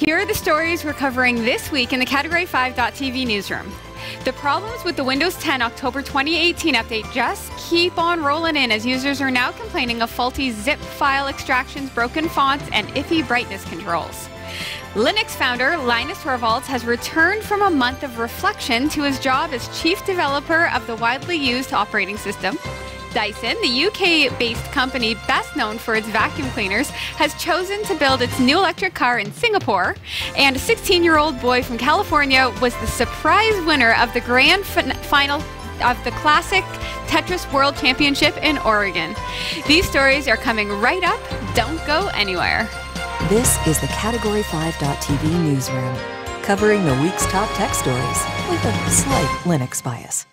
Here are the stories we're covering this week in the Category 5.tv newsroom. The problems with the Windows 10 October 2018 update just keep on rolling in as users are now complaining of faulty zip file extractions, broken fonts, and iffy brightness controls. Linux founder Linus Torvalds has returned from a month of reflection to his job as chief developer of the widely used operating system. Dyson, the UK based company best known for its vacuum cleaners, has chosen to build its new electric car in Singapore. And a 16 year old boy from California was the surprise winner of the grand fin- final of the classic Tetris World Championship in Oregon. These stories are coming right up. Don't go anywhere. This is the Category 5.tv newsroom, covering the week's top tech stories with a slight Linux bias.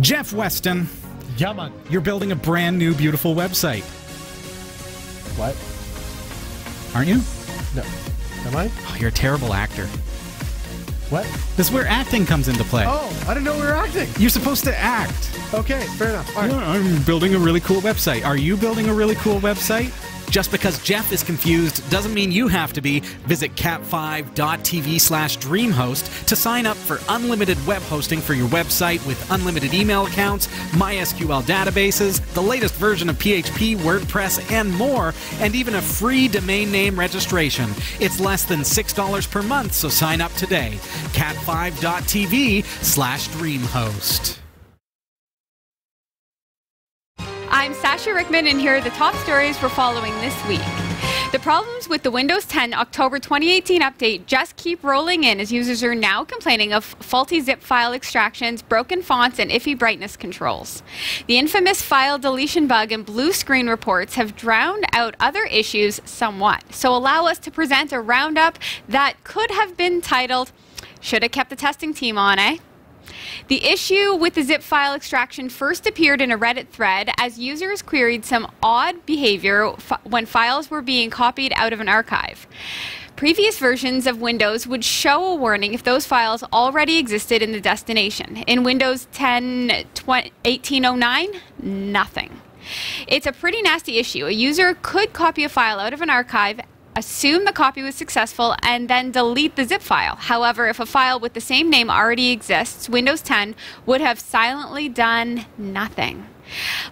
Jeff Weston, Yeah, man. you're building a brand new, beautiful website, What? aren't you? No. Am I? Oh, you're a terrible actor. What? This is where acting comes into play. Oh, I didn't know we were acting. You're supposed to act. Okay, fair enough. All right. Yeah, I'm building a really cool website. Are you building a really cool website? Just because Jeff is confused doesn't mean you have to be. Visit cat5.tv slash dreamhost to sign up for unlimited web hosting for your website with unlimited email accounts, MySQL databases, the latest version of PHP, WordPress, and more, and even a free domain name registration. It's less than $6 per month, so sign up today. cat5.tv slash dreamhost. I'm Rickman, and here are the top stories we're following this week. The problems with the Windows 10 October 2018 update just keep rolling in as users are now complaining of faulty zip file extractions, broken fonts, and iffy brightness controls. The infamous file deletion bug and blue screen reports have drowned out other issues somewhat. So allow us to present a roundup that could have been titled, Should have kept the testing team on, eh? The issue with the zip file extraction first appeared in a Reddit thread as users queried some odd behavior when files were being copied out of an archive. Previous versions of Windows would show a warning if those files already existed in the destination. In Windows 10 tw- 1809, nothing. It's a pretty nasty issue. A user could copy a file out of an archive assume the copy was successful, and then delete the zip file. However, if a file with the same name already exists, Windows 10 would have silently done nothing.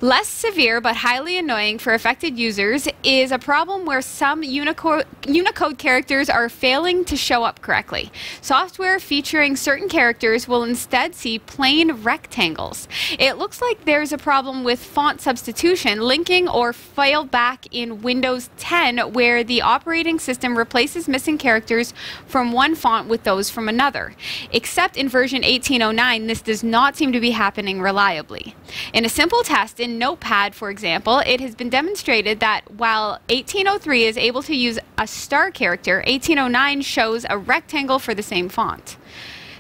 Less severe but highly annoying for affected users is a problem where some Unicode, Unicode characters are failing to show up correctly. Software featuring certain characters will instead see plain rectangles. It looks like there's a problem with font substitution, linking or fallback in Windows 10 where the operating system replaces missing characters from one font with those from another. Except in version 1809, this does not seem to be happening reliably. In a simple test in Notepad, for example, it has been demonstrated that while 1803 is able to use a star character, 1809 shows a rectangle for the same font.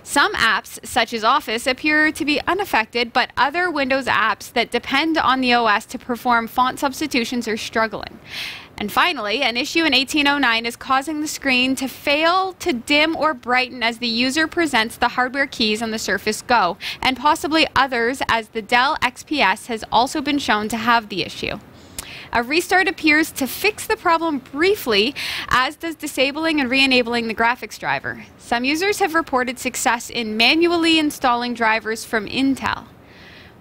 Some apps, such as Office, appear to be unaffected, but other Windows apps that depend on the OS to perform font substitutions are struggling. And finally, an issue in 1809 is causing the screen to fail to dim or brighten as the user presents the hardware keys on the Surface Go, and possibly others as the Dell XPS has also been shown to have the issue. A restart appears to fix the problem briefly, as does disabling and re-enabling the graphics driver. Some users have reported success in manually installing drivers from Intel.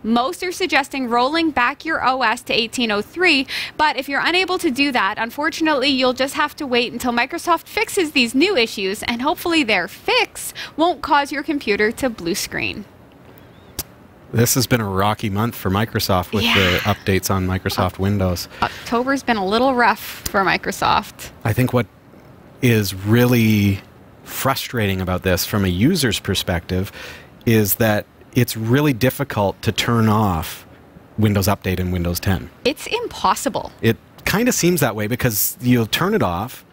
Most are suggesting rolling back your OS to 1803, but if you're unable to do that, unfortunately, you'll just have to wait until Microsoft fixes these new issues, and hopefully their fix won't cause your computer to blue screen. This has been a rocky month for Microsoft with Yeah. the updates on Microsoft Windows. October's been a little rough for Microsoft. I think what is really frustrating about this from a user's perspective is that it's really difficult to turn off Windows Update in Windows 10. It's impossible. It kind of seems that way because you'll turn it off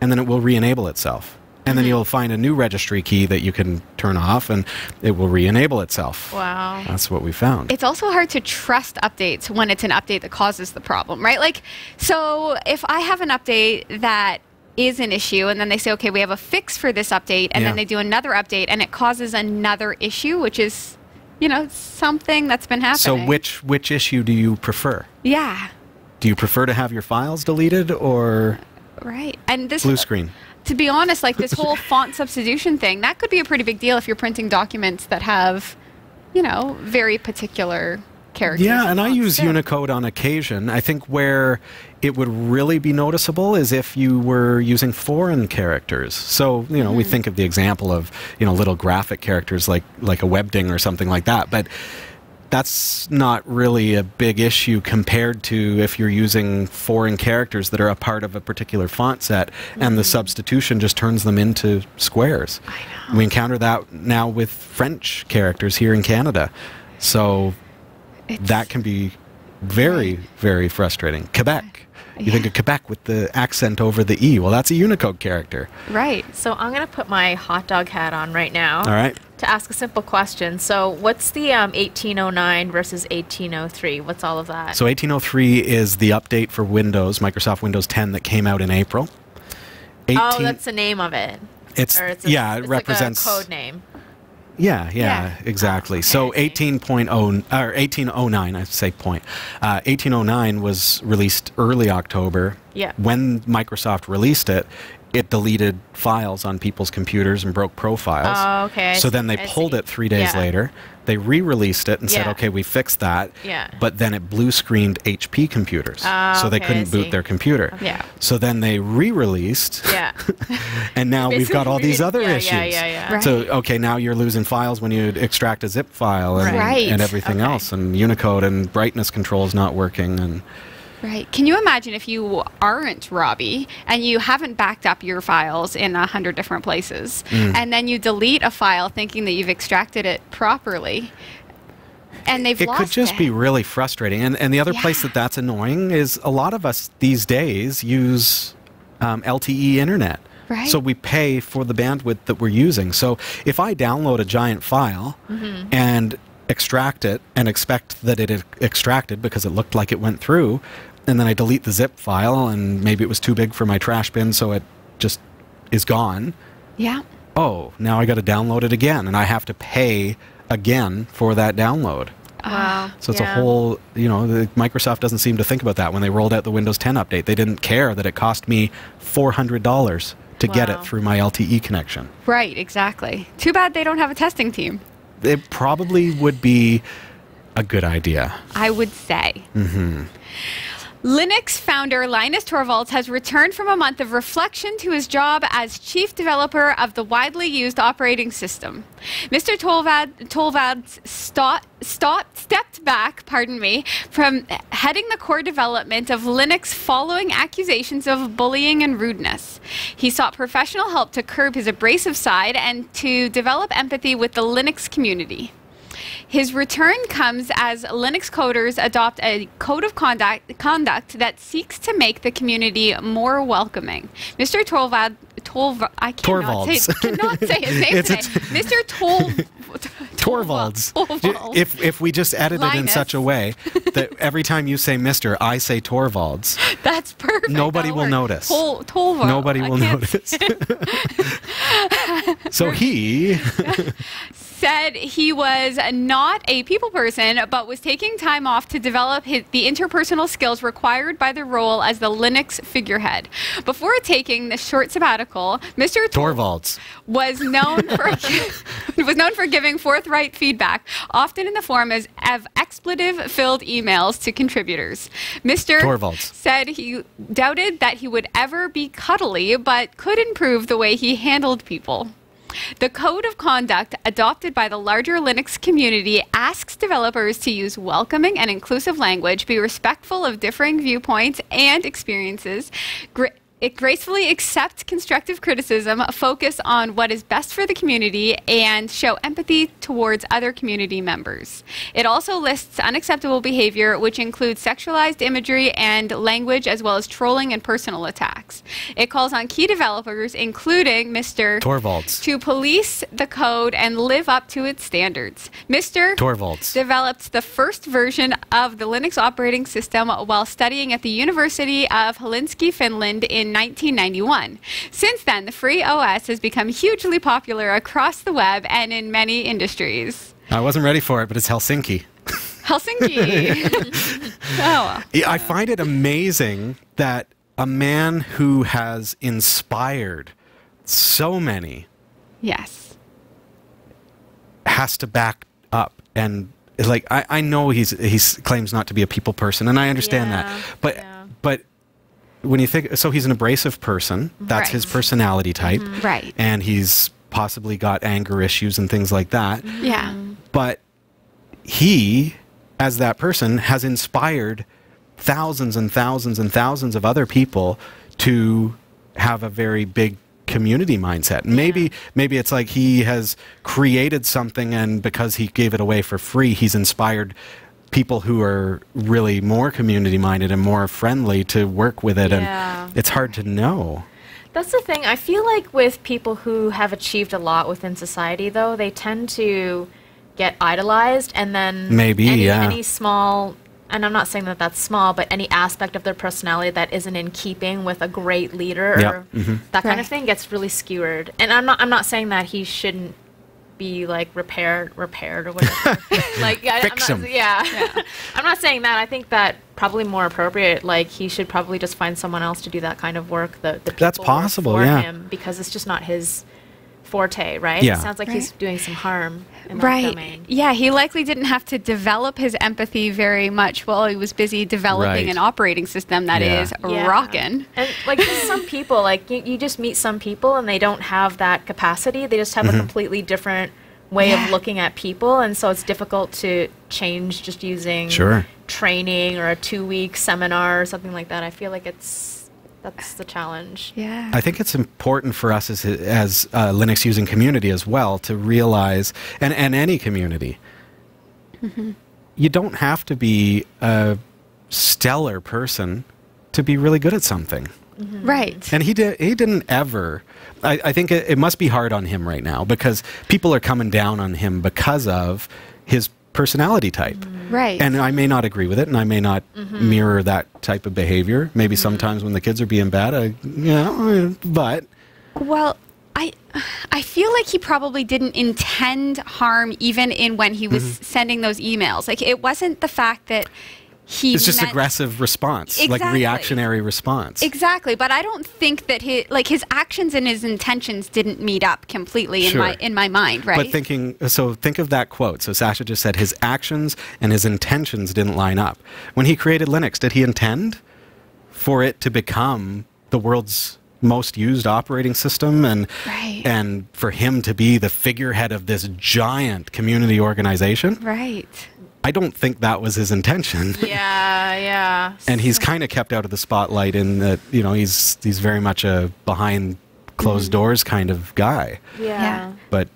and then it will re-enable itself. And then mm-hmm. you'll find a new registry key that you can turn off and it will re-enable itself. Wow. That's what we found. It's also hard to trust updates when it's an update that causes the problem, right? Like, so if I have an update that is an issue and then they say, okay, we have a fix for this update, and Yeah. then they do another update and it causes another issue, which is, you know, something that's been happening. so which which issue do you prefer? Yeah. Do you prefer to have your files deleted or Right. And this Blue screen. to be honest, like this whole font substitution thing, that could be a pretty big deal if you're printing documents that have, you know, very particular characters. Yeah, and I use Yeah. Unicode on occasion. I think where it would really be noticeable is if you were using foreign characters. So, you know, we Mm-hmm. think of the example of, you know, little graphic characters like like a webding or something like that, but that's not really a big issue compared to if you're using foreign characters that are a part of a particular font set and the substitution just turns them into squares. I know. We encounter that now with French characters here in Canada. So It's- that can be very, very frustrating. Quebec. You think of Quebec with the accent over the E. Well, that's a Unicode character. right. So I'm gonna put my hot dog hat on right now All right. to ask a simple question. So what's the um, 1809 versus 1803? What's all of that? So 1803 is the update for Windows, Microsoft Windows 10 that came out in April. 18, oh, that's the name of it. it's, it's a, yeah, it represents like a code name. Yeah, yeah, Yeah. exactly. So okay, see. 18.0 or 1809, I say point. Uh, 1809 was released early October. Yeah. When Microsoft released it, it deleted files on people's computers and broke profiles. Oh, okay, So then they I pulled see. it three days Yeah. later. They re-released it and said, "Okay, we fixed that." Yeah. But then it blue screened HP computers, Ah, so they okay, couldn't boot their computer. Yeah. So then they re-released. Yeah. and now we've got all these other yeah, issues. Yeah, yeah, yeah. Right. So okay, now you're losing files when you extract a zip file and, Right. and everything Okay. else, and Unicode and brightness control is not working, and Right. Can you imagine if you aren't Robbie and you haven't backed up your files in a hundred different places, Mm. and then you delete a file thinking that you've extracted it properly, and they've it could just it. be really frustrating. And and the other place that that's annoying is a lot of us these days use um, LTE internet. Right. So we pay for the bandwidth that we're using. So if I download a giant file Mm-hmm. and extract it and expect that it extracted because it looked like it went through, and then I delete the zip file and maybe it was too big for my trash bin, so it just is gone. Yeah. Oh, now I got to download it again, and I have to pay again for that download. Wow. So it's yeah. a whole, you know, the, Microsoft doesn't seem to think about that when they rolled out the Windows 10 update. They didn't care that it cost me $400 to get it through my LTE connection. Right. Exactly. Too bad they don't have a testing team. It probably would be a good idea. I would say. Mm-hmm. Linux founder Linus Torvalds has returned from a month of reflection to his job as chief developer of the widely used operating system. Mr. Stop, stepped back, pardon me, from heading the core development of Linux following accusations of bullying and rudeness. He sought professional help to curb his abrasive side and to develop empathy with the Linux community. His return comes as Linux coders adopt a code of conduct, conduct that seeks to make the community more welcoming. Mr. Torvald, Tolva, I cannot say, Torvalds. cannot say his name today. Mr. Tol, Torvalds. Torvalds. If, if we just edit it in such a way that every time you say Mr., I say Torvalds, That's perfect. Nobody that'll will work. notice. Tol, Tolva. nobody will notice. so he said he was not a people person, but was taking time off to develop his, the interpersonal skills required by the role as the Linux figurehead. Before taking this short sabbatical, Mr. Tor- Torvalds. was known for was known for giving forthright feedback, often in the form as, of expletive-filled emails to contributors. Mr. Torvalds. said he doubted that he would ever be cuddly, but could improve the way he handled people. The code of conduct adopted by the larger Linux community asks developers to use welcoming and inclusive language, be respectful of differing viewpoints and experiences, it gracefully accept constructive criticism, focus on what is best for the community, and show empathy towards other community members. It also lists unacceptable behavior, which includes sexualized imagery and language, as well as trolling and personal attacks. It calls on key developers, including Mr. Torvalds. to police the code and live up to its standards. Mr. Torvalds. developed the first version of the Linux operating system while studying at the University of Helsinki, Finland in 1991. Since then, the free OS has become hugely popular across the web and in many industries. I wasn't ready for it, but it's Helsinki. Helsinki. oh. I find it amazing that a man who has inspired so many Yes. has to back up and like I, I know he's he claims not to be a people person and I understand Yeah, that but yeah. but when you think so he's an abrasive person. That's his personality mm-hmm. type. Right. and he's possibly got anger issues and things like that. Mm-hmm. Yeah. but he as that person has inspired thousands and thousands and thousands of other people to have a very big community mindset. Maybe maybe it's like he has created something and because he gave it away for free he's inspired people who are really more community minded and more friendly to work with it Yeah. and it's hard to know That's the thing. I feel like with people who have achieved a lot within society, though, they tend to get idolized, and then Maybe, any, yeah. any small, and I'm not saying that that's small, but any aspect of their personality that isn't in keeping with a great leader Yeah, or mhm. that kind of thing gets really skewered. And I'm not, I'm not saying that he shouldn't be like repaired, repaired or whatever. like, I, Fix I'm him. not, yeah. I'm not saying that. I think that probably more appropriate. Like he should probably just find someone else to do that kind of work. The the That's people work possible, for yeah. him because it's just not his forte, right? Yeah. It sounds like he's doing some harm in Right. domain. Yeah, he likely didn't have to develop his empathy very much while he was busy developing Right. an operating system that Yeah. is Yeah. rockin'. And like some people, like you, you just meet some people and they don't have that capacity. They just have Mm-hmm. a completely different way Yeah. of looking at people, and so it's difficult to change just using Sure. training or a two-week seminar or something like that. I feel like it's that's the challenge. Yeah. I think it's important for us as as a Linux using community as well to realize, and and any community, mm-hmm. you don't have to be a stellar person to be really good at something. Mm-hmm. right. And he did. He didn't ever. I, I think it, it must be hard on him right now because people are coming down on him because of his personality type. Right. And I may not agree with it, and I may not mirror that type of behavior. Maybe sometimes when the kids are being bad, I, you know, but Well, I I feel like he probably didn't intend harm even in when he was Mm-hmm. sending those emails. Like it wasn't the fact that he it's just meant- aggressive response, like reactionary response. Exactly, but I don't think that his like his actions and his intentions didn't meet up completely in Sure. my in my mind, right? But thinking, so think of that quote. So Sasha just said his actions and his intentions didn't line up. When he created Linux, did he intend for it to become the world's most used operating system and Right. and for him to be the figurehead of this giant community organization? right. I don't think that was his intention. Yeah, yeah. and he's kind of kept out of the spotlight in that, you know, he's he's very much a behind closed mm-hmm. doors kind of guy. yeah. Yeah. But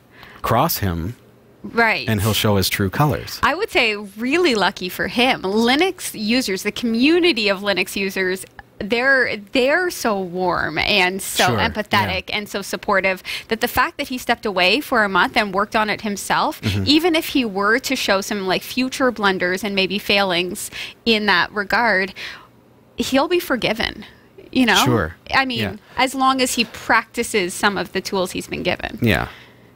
cross him Right. and he'll show his true colors. I would say really lucky for him. Linux users, the community of Linux users, they're they're so warm and so Sure, empathetic and so supportive that the fact that he stepped away for a month and worked on it himself, Mm-hmm. even if he were to show some like future blunders and maybe failings in that regard, he'll be forgiven. You know? Sure, I mean, yeah. as long as he practices some of the tools he's been given. Yeah.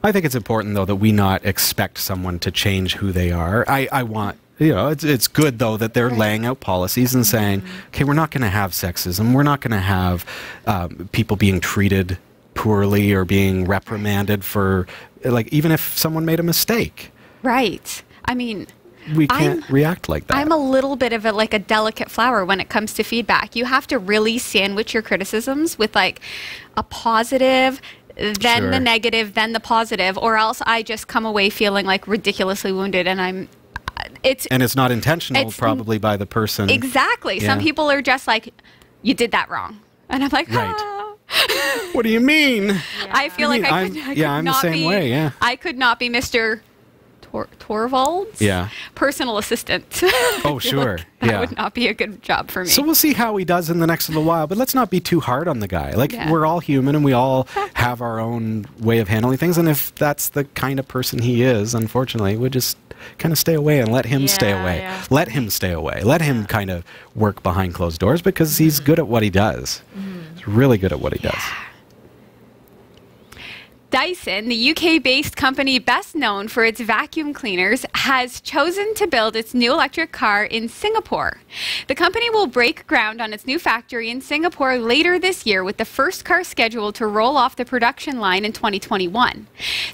I think it's important though that we not expect someone to change who they are. I, I want you know, it's it's good though that they're laying out policies and saying, okay, we're not going to have sexism. We're not going to have um, people being treated poorly or being reprimanded for like even if someone made a mistake, Right. I mean, we can't I'm- react like that. I'm a little bit of a like a delicate flower when it comes to feedback. You have to really sandwich your criticisms with like a positive, then Sure. the negative, then the positive, or else I just come away feeling like ridiculously wounded and I'm it's and it's not intentional It's- probably by the person. exactly. Some people are just like you did that wrong. And I'm like, Right. "Ah." What do you mean? I feel I like mean, I I'm- could, yeah, I'm the not same be, way, yeah. I could not be Mr. Tor- Torvalds. Yeah. Personal assistant. Oh, sure. that yeah. would not be a good job for me. So we'll see how he does in the next little while, but let's not be too hard on the guy. Like Yeah. we're all human and we all have our own way of handling things, and if that's the kind of person he is, unfortunately, we just kind of stay away and let him stay away. yeah. Let him stay away. Let him kind of work behind closed doors because he's good at what he does. Mm-hmm. He's really good at what he does. Dyson, the UK based company best known for its vacuum cleaners, has chosen to build its new electric car in Singapore. The company will break ground on its new factory in Singapore later this year, with the first car scheduled to roll off the production line in 2021.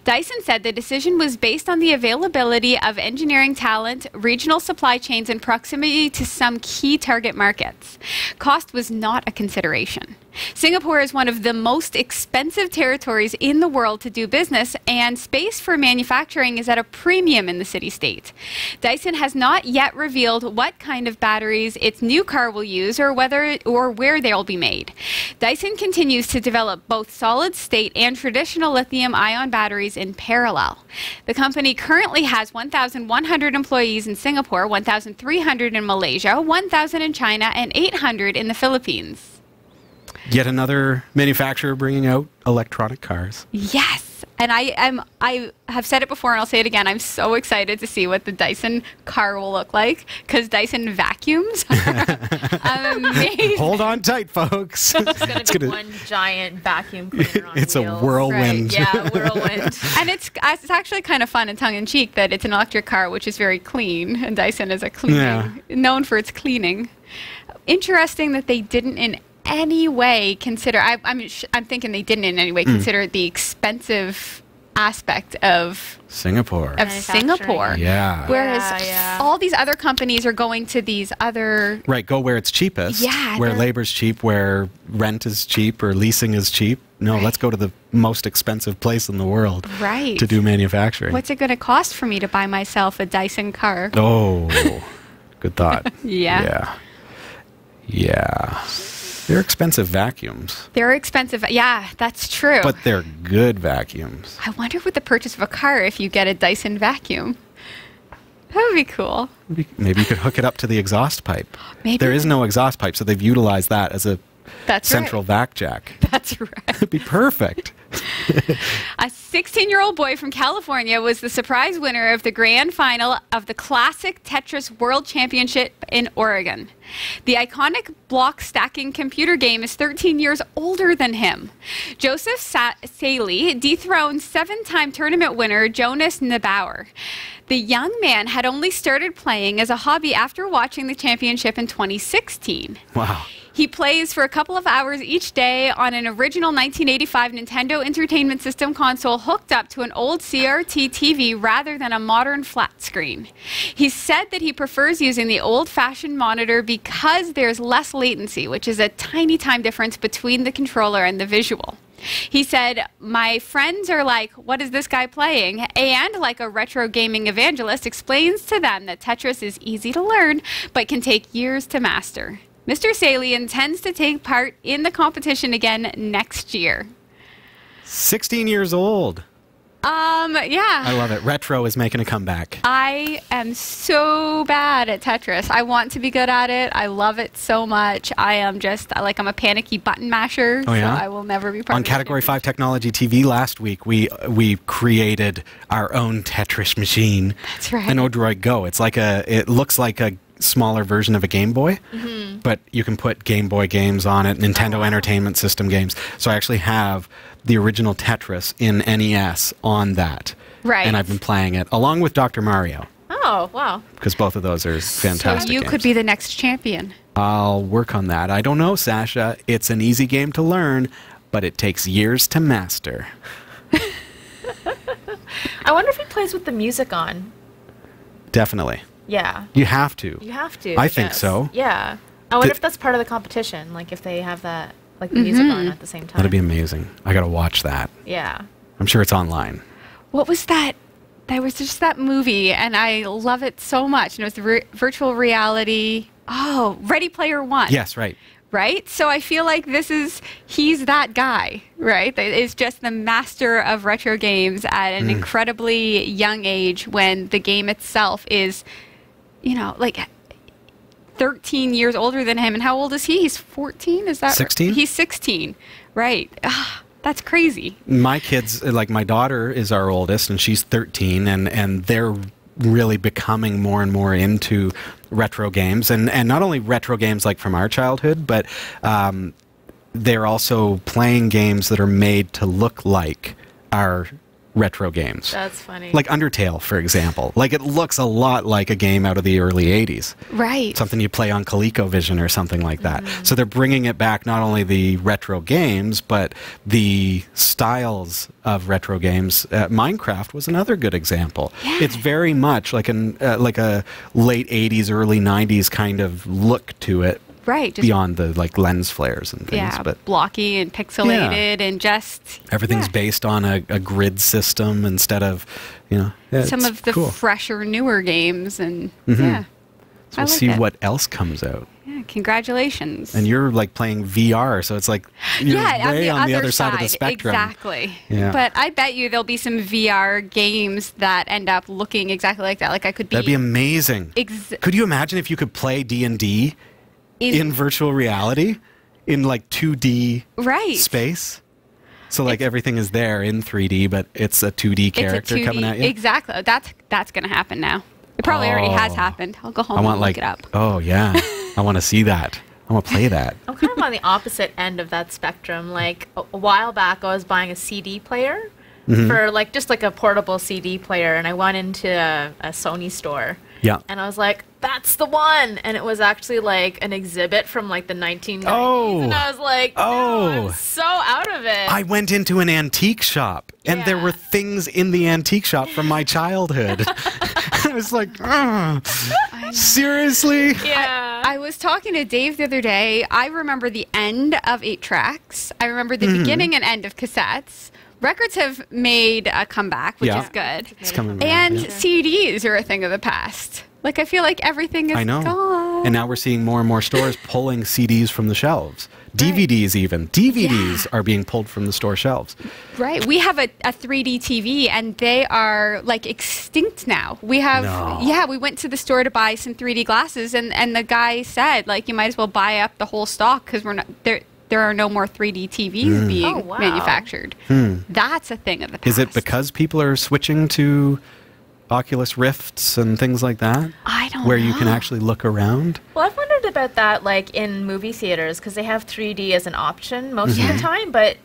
Dyson said the decision was based on the availability of engineering talent, regional supply chains, and proximity to some key target markets. Cost was not a consideration. Singapore is one of the most expensive territories in the world to do business, and space for manufacturing is at a premium in the city state. Dyson has not yet revealed what kind of batteries its new car will use or whether or where they'll be made. Dyson continues to develop both solid state and traditional lithium ion batteries in parallel. The company currently has 1,100 employees in Singapore, 1,300 in Malaysia, 1,000 in China, and 800 in the Philippines. Yet another manufacturer bringing out electronic cars. Yes. And I am I have said it before and I'll say it again. I'm so excited to see what the Dyson car will look like cuz Dyson vacuums are amazing. Hold on tight, folks. It's gonna It's be gonna- one giant vacuum cleaner on it's a wheels. whirlwind. Yeah, whirlwind. And it's it's actually kind of fun and tongue in cheek that it's an electric car which is very clean and Dyson is a cleaning Yeah. known for its cleaning. Interesting that they didn't in any way consider I I mean sh- I'm thinking they didn't in any way Hmm. consider the expensive aspect of Singapore. of Singapore. Yeah. Whereas Yeah, yeah. all these other companies are going to these other. Right, go where it's cheapest. Yeah, Where labor's cheap, where rent is cheap, or leasing is cheap. No, let's go to the most expensive place in the world Right. to do manufacturing. What's it going to cost for me to buy myself a Dyson car? Oh, good thought. Yeah. Yeah. Yeah. They're expensive vacuums, They're expensive. Yeah, that's true. but they're good vacuums. I wonder with the purchase of a car if you get a Dyson vacuum. That would be cool. Maybe you could hook it up to the exhaust pipe. Maybe. There is no exhaust pipe, so they've utilized that as a That's central right. vac jack. That's right. It'd be perfect. A 16 year old boy from California was the surprise winner of the grand final of the Classic Tetris World Championship in Oregon. The iconic block stacking computer game is 13 years older than him. Joseph Sa- Saelee dethroned seven time tournament winner Jonas Neubauer. The young man had only started playing as a hobby after watching the championship in 2016. Wow. He plays for a couple of hours each day on an original 1985 Nintendo Entertainment System console hooked up to an old CRT TV rather than a modern flat screen. He said that he prefers using the old fashioned monitor because there's less latency, which is a tiny time difference between the controller and the visual. He said, My friends are like, What is this guy playing? And, like a retro gaming evangelist, explains to them that Tetris is easy to learn but can take years to master. Mr. Saelee intends to take part in the competition again next year. 16 years old. Um, yeah. I love it. Retro is making a comeback. I am so bad at Tetris. I want to be good at it. I love it so much. I am just like I'm a panicky button masher. Oh, yeah? So I will never be part On Category championship. 5 Technology TV last week, we we created our own Tetris machine. That's right. An Odroid Go. It's like a it looks like a smaller version of a Game Boy, Mm-hmm. but you can put Game Boy games on it, Nintendo Oh, Entertainment System games. So I actually have the original Tetris in NES on that. Right. And I've been playing it along with Dr. Mario Oh, wow. because both of those are fantastic. So you games. could be the next champion. I'll work on that. I don't know, Sasha. It's an easy game to learn, but it takes years to master. I wonder if he plays with the music on. Definitely. Yeah. You have to. You have to. I think guess. so. Yeah. I wonder The- if that's part of the competition, like if they have that, like the music on at the same time. That'd be amazing. I got to watch that. Yeah. I'm sure it's online. What was that? There was just that movie, and I love it so much. And it was re- virtual reality. Oh, Ready Player One. Yes, right. Right? So I feel like this is, he's that guy, right? That is just the master of retro games at Mm. an incredibly young age when the game itself is, you know, like 13 years older than him. And how old is he? He's 14? Is that 16? He's 16. Right. Ah, that's crazy. My kids, like my daughter, is our oldest, and she's 13, and and they're really becoming more and more into retro games, and and not only retro games like from our childhood, but um, they're also playing games that are made to look like are retro games. That's funny. Like Undertale, for example. Like it looks a lot like a game out of the early 80s. Right. Something you play on ColecoVision or something like that. So they're bringing it back not only the retro games, but the styles of retro games. Uh, Minecraft was another good example. Yeah. It's very much like an uh, like a late 80s, early 90s kind of look to it Right. Just, beyond the like lens flares and things. yeah, But blocky and pixelated and just everything's yeah. based on a, a grid system instead of, you know, yeah, some of the cool. fresher, newer games, and mm-hmm. yeah. So we'll like see it. what else comes out. Yeah, congratulations. And you're like playing VR, so it's like you're yeah, way on the other side, of the spectrum. Exactly. Yeah. But I bet you there'll be some VR games that end up looking exactly like that. Like I could be, That'd be amazing. Ex- could you imagine if you could play D and D and D in virtual reality, in like 2D right space? So like everything is there in 3D, but it's a 2D It's a character 2D coming at you. Exactly. That's that's gonna happen now. It probably already has Oh. happened. I'll go home I want and like, look it up. oh yeah, I want to see that. I want to play that. I'm kind of on the opposite end of that spectrum. Like a, a while back, I was buying a CD player Mm-hmm. for like just like a portable CD player, and I went into a, a Sony store. Yeah. And I was like, "That's the one!" And it was actually like an exhibit from like the 1990s. Oh. And I was like, "Oh, Oh. I'm so out of it." I went into an antique shop and there were things in the antique shop from my childhood. I was like, "Ugh, seriously? yeah. I was talking to Dave the other day. I remember the end of eight tracks. I remember Mm-hmm. the beginning and end of cassettes. Records have made a comeback, which Yeah. is good. It's coming And around, yeah. CDs are a thing of the past. Like I feel like everything is I know. gone. And now we're seeing more and more stores pulling CDs from the shelves. DVDs even. DVDs are being pulled from the store shelves. Right. We have a, a 3D TV and they are like extinct now. We have, No. yeah, we went to the store to buy some 3D glasses and, and the guy said, like, you might as well buy up the whole stock because we're not, there, there are no more 3D TVs being Oh, wow. manufactured. That's a thing of the past. Is it because people are switching to Oculus Rifts and things like that? I don't Where you can actually look around? Well, I've wondered about that, like in movie theaters, because they have 3D as an option most Mm-hmm. of the time, but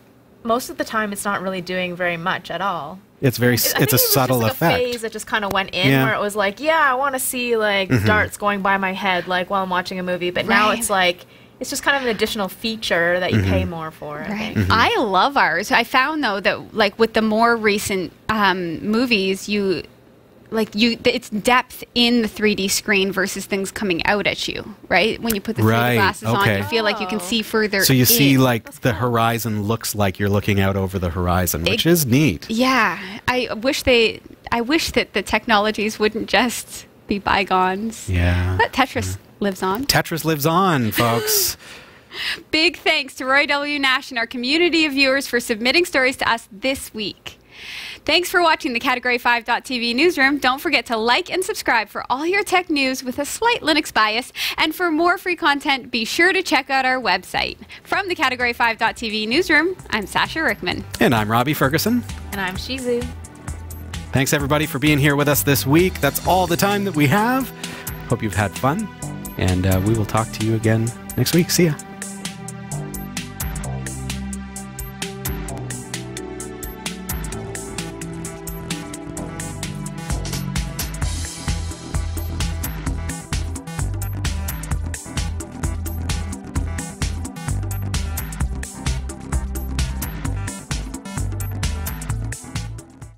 most of the time it's not really doing very much at all. It's very, I s- think it's a it was subtle just like effect. A phase that just kind of went in Yeah. Mm-hmm. where it was like, yeah, I want to see like darts going by my head, like while I'm watching a movie. But now it's like it's just kind of an additional feature that you pay Mm-hmm. more for. I Right. think. I love ours. I found though that like with the more recent um, movies, you like you it's depth in the 3D screen versus things coming out at you, right? When you put the 3D Right, glasses on, you feel like you can see further. So you see, in. like, the horizon looks like you're looking out over the horizon, which It- is neat. Yeah, I wish they. I wish that the technologies wouldn't just be bygones. Yeah. But Tetris lives on. Tetris lives on, folks. Big thanks to Roy W. Nash and our community of viewers for submitting stories to us this week. Thanks for watching the Category 5.tv newsroom. Don't forget to like and subscribe for all your tech news with a slight Linux bias. And for more free content, be sure to check out our website. From the Category 5.tv newsroom, I'm Sasha Rickman. and I'm Robbie Ferguson. And I'm Shizu. Thanks, everybody, for being here with us this week. That's all the time that we have. Hope you've had fun, and uh, we will talk to you again next week. See ya.